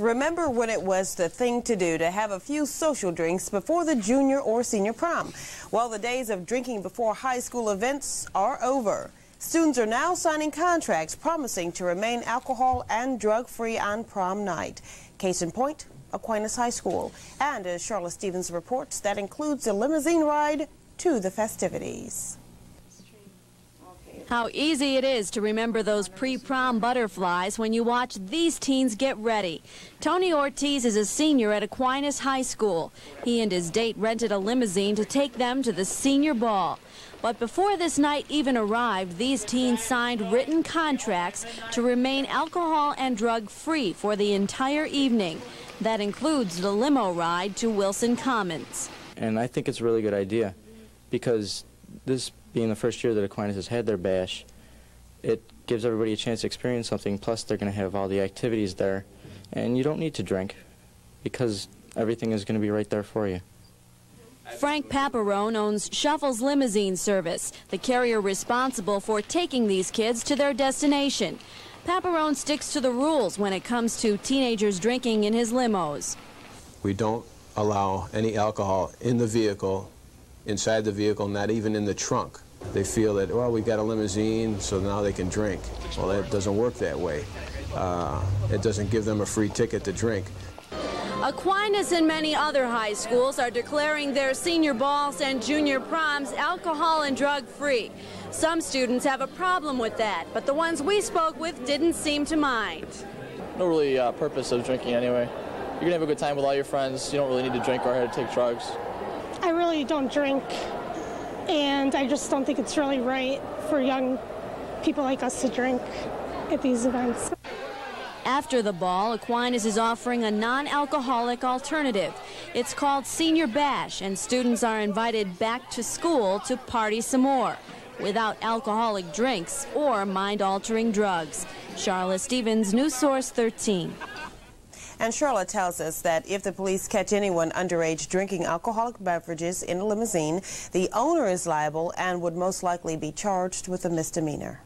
remember when it was the thing to do to have a few social drinks before the junior or senior prom? Well, the days of drinking before high school events are over. Students are now signing contracts promising to remain alcohol and drug-free on prom night. Case in point, Aquinas High School. And as Charlotte Stevens reports, that includes a limousine ride to the festivities. How easy it is to remember those pre-prom butterflies when you watch these teens get ready. Tony Ortiz is a senior at Aquinas High School. He and his date rented a limousine to take them to the senior ball. But before this night even arrived, these teens signed written contracts to remain alcohol and drug free for the entire evening. That includes the limo ride to Wilson Commons. And I think it's a really good idea because this being the first year that Aquinas has had their bash, it gives everybody a chance to experience something. Plus, they're going to have all the activities there. And you don't need to drink because everything is going to be right there for you. Frank Paparone owns Shuffles Limousine Service, the carrier responsible for taking these kids to their destination. Paparone sticks to the rules when it comes to teenagers drinking in his limos. We don't allow any alcohol in the vehicle inside the vehicle, not even in the trunk. They feel that, well, we've got a limousine, so now they can drink. Well, that doesn't work that way. Uh, it doesn't give them a free ticket to drink. Aquinas and many other high schools are declaring their senior balls and junior proms alcohol and drug free. Some students have a problem with that, but the ones we spoke with didn't seem to mind. No really uh, purpose of drinking anyway. You're gonna have a good time with all your friends. You don't really need to drink or have to take drugs. I really don't drink, and I just don't think it's really right for young people like us to drink at these events. After the ball, Aquinas is offering a non-alcoholic alternative. It's called Senior Bash, and students are invited back to school to party some more without alcoholic drinks or mind-altering drugs. Charlotte Stevens, News Source 13. And Charlotte tells us that if the police catch anyone underage drinking alcoholic beverages in a limousine, the owner is liable and would most likely be charged with a misdemeanor.